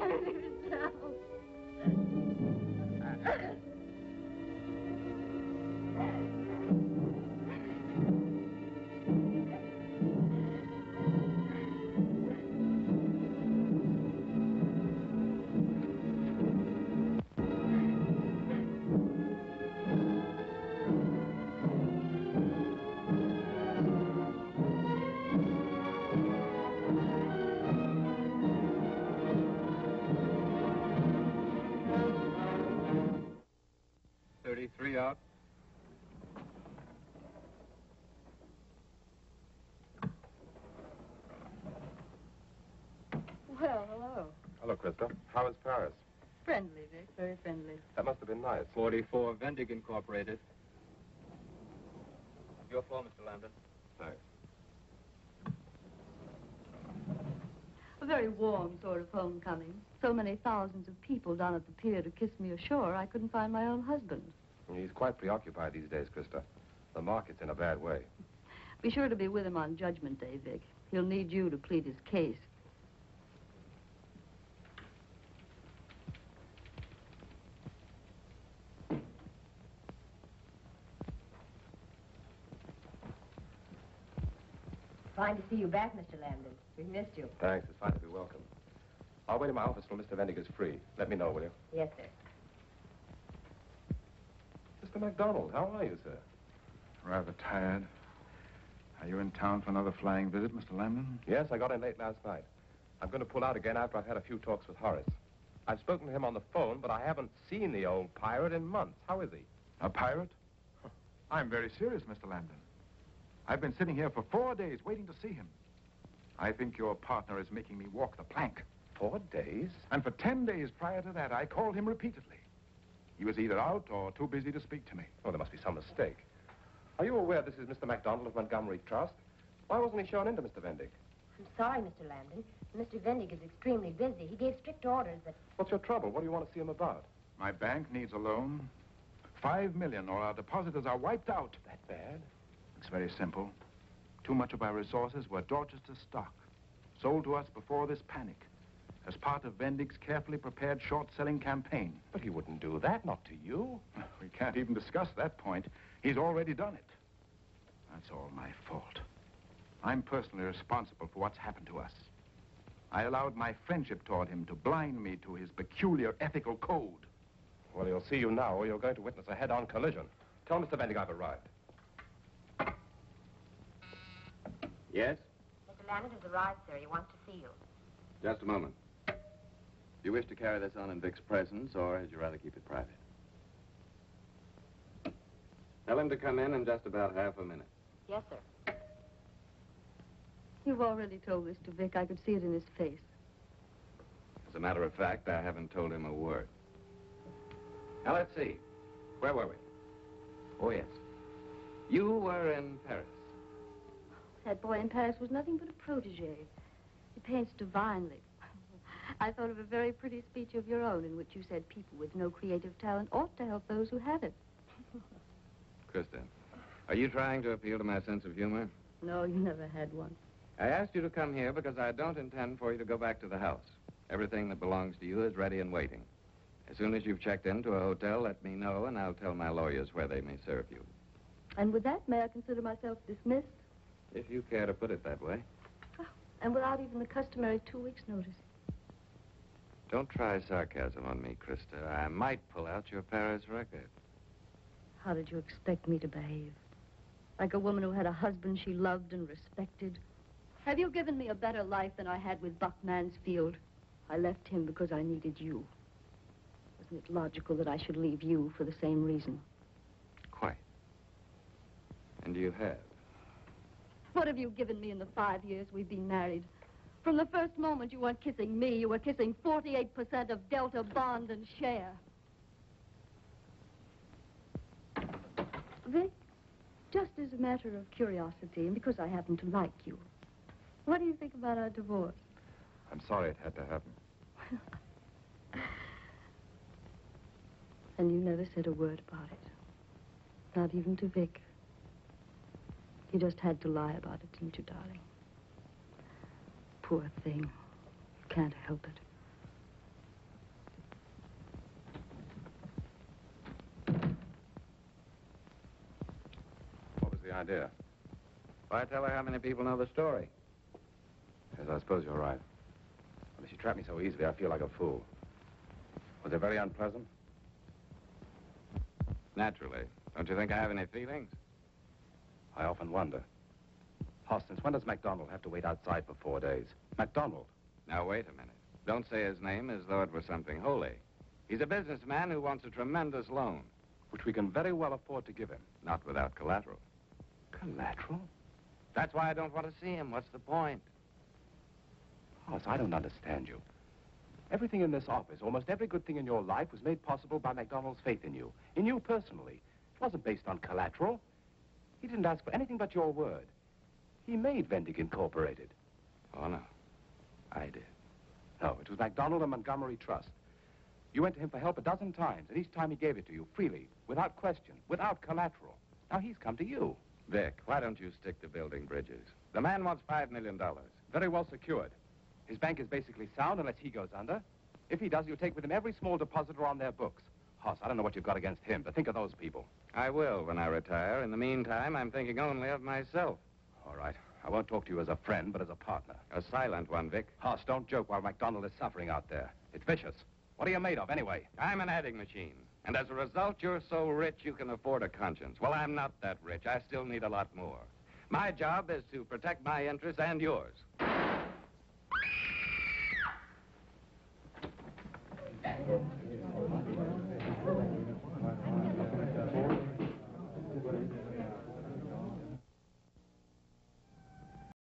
can't Christa. How is Paris? Friendly, Vic. Very friendly. That must have been nice. Forty-four Vendig Incorporated. Your floor, Mr. Lambdin. Thanks. A very warm sort of homecoming. So many thousands of people down at the pier to kiss me ashore, I couldn't find my own husband. He's quite preoccupied these days, Krista. The market's in a bad way. Be sure to be with him on Judgment Day, Vic. He'll need you to plead his case. Fine to see you back, Mr. Lambdin. We missed you. Thanks. It's fine to be welcome. I'll wait in my office till Mr. Vendig is free. Let me know, will you? Yes, sir. Mr. MacDonald, how are you, sir? Rather tired. Are you in town for another flying visit, Mr. Lambdin? Yes, I got in late last night. I'm going to pull out again after I've had a few talks with Horace. I've spoken to him on the phone, but I haven't seen the old pirate in months. How is he? A pirate? I'm very serious, Mr. Lambdin. I've been sitting here for four days waiting to see him. I think your partner is making me walk the plank. Four days? And for ten days prior to that, I called him repeatedly. He was either out or too busy to speak to me. Oh, there must be some mistake. Are you aware this is Mr. MacDonald of Montgomery Trust? Why wasn't he shown into Mr. Vendig? I'm sorry, Mr. Lambdin. Mr. Vendig is extremely busy. He gave strict orders that... What's your trouble? What do you want to see him about? My bank needs a loan. Five million, or our depositors are wiped out. That bad? It's very simple. Too much of our resources were Dorchester stock, sold to us before this panic, as part of Vendig's carefully prepared short-selling campaign. But he wouldn't do that, not to you. We can't even discuss that point. He's already done it. That's all my fault. I'm personally responsible for what's happened to us. I allowed my friendship toward him to blind me to his peculiar ethical code. Well, he'll see you now, or you're going to witness a head-on collision. Tell Mr. Vendig I've arrived. Yes? Mr. Lambdin has arrived, sir. He wants to see you. Just a moment. Do you wish to carry this on in Vic's presence, or would you rather keep it private? Tell him to come in in just about half a minute. Yes, sir. You've already told this to Vic. I could see it in his face. As a matter of fact, I haven't told him a word. Now, let's see. Where were we? Oh, yes. You were in Paris. That boy in Paris was nothing but a protege. He paints divinely. I thought of a very pretty speech of your own in which you said people with no creative talent ought to help those who have it. Christa, are you trying to appeal to my sense of humor? No, you never had one. I asked you to come here because I don't intend for you to go back to the house. Everything that belongs to you is ready and waiting. As soon as you've checked into a hotel, let me know, and I'll tell my lawyers where they may serve you. And with that, may I consider myself dismissed? If you care to put it that way. Oh, And without even the customary two weeks' notice. Don't try sarcasm on me, Christa. I might pull out your Paris record. How did you expect me to behave? Like a woman who had a husband she loved and respected? Have you given me a better life than I had with Buck Mansfield? I left him because I needed you. Wasn't it logical that I should leave you for the same reason? Quite. And you have. What have you given me in the five years we've been married? From the first moment you weren't kissing me, you were kissing 48% of Delta Bond and share. Vic, just as a matter of curiosity, and because I happen to like you, what do you think about our divorce? I'm sorry it had to happen. And you never said a word about it. Not even to Vic. You just had to lie about it, didn't you, darling? Poor thing. You can't help it. What was the idea? Why tell her how many people know the story? Yes, I suppose you're right. But if she trapped me so easily, I feel like a fool. Was it very unpleasant? Naturally. Don't you think I have any feelings? I often wonder. Hoss, since when does MacDonald have to wait outside for four days? MacDonald. Now, wait a minute. Don't say his name as though it were something holy. He's a businessman who wants a tremendous loan, Which we can very well afford to give him. not without collateral. Collateral? That's why I don't want to see him. What's the point? Hoss, I don't understand you. Everything in this office, almost every good thing in your life, was made possible by MacDonald's faith in you. In you personally. It wasn't based on collateral. He didn't ask for anything but your word. He made Vendig Incorporated. Oh, no. I did. No, it was MacDonald and Montgomery Trust. You went to him for help a dozen times, and each time he gave it to you freely, without question, without collateral. Now he's come to you. Vic, why don't you stick to building bridges? The man wants $5 million. Very well secured. His bank is basically sound unless he goes under. If he does, you'll take with him every small depositor on their books. Hoss, I don't know what you've got against him, but think of those people. I will when I retire. In the meantime, I'm thinking only of myself. All right. I won't talk to you as a friend, but as a partner. A silent one, Vic. Hoss, don't joke while MacDonald is suffering out there. It's vicious. What are you made of, anyway? I'm an adding machine. And as a result, you're so rich you can afford a conscience. Well, I'm not that rich. I still need a lot more. My job is to protect my interests and yours.